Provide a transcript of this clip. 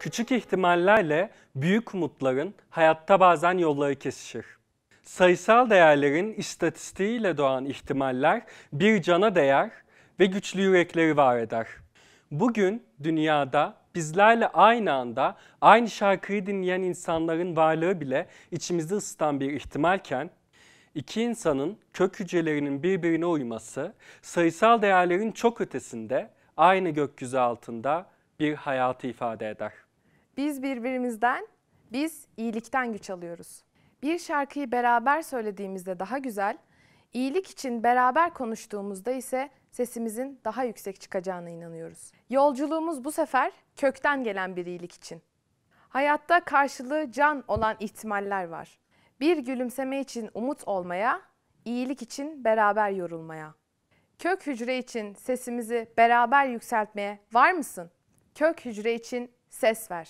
Küçük ihtimallerle büyük umutların hayatta bazen yolları kesişir. Sayısal değerlerin istatistiğiyle doğan ihtimaller bir cana değer ve güçlü yürekleri var eder. Bugün dünyada bizlerle aynı anda aynı şarkıyı dinleyen insanların varlığı bile içimizi ısıtan bir ihtimalken iki insanın kök hücrelerinin birbirine uyması sayısal değerlerin çok ötesinde aynı gökyüzü altında bir hayatı ifade eder. Biz birbirimizden, biz iyilikten güç alıyoruz. Bir şarkıyı beraber söylediğimizde daha güzel, iyilik için beraber konuştuğumuzda ise sesimizin daha yüksek çıkacağına inanıyoruz. Yolculuğumuz bu sefer kökten gelen bir iyilik için. Hayatta karşılığı can olan ihtimaller var. Bir gülümseme için umut olmaya, iyilik için beraber yorulmaya. Kök hücre için sesimizi beraber yükseltmeye var mısın? Kök hücre için ses ver.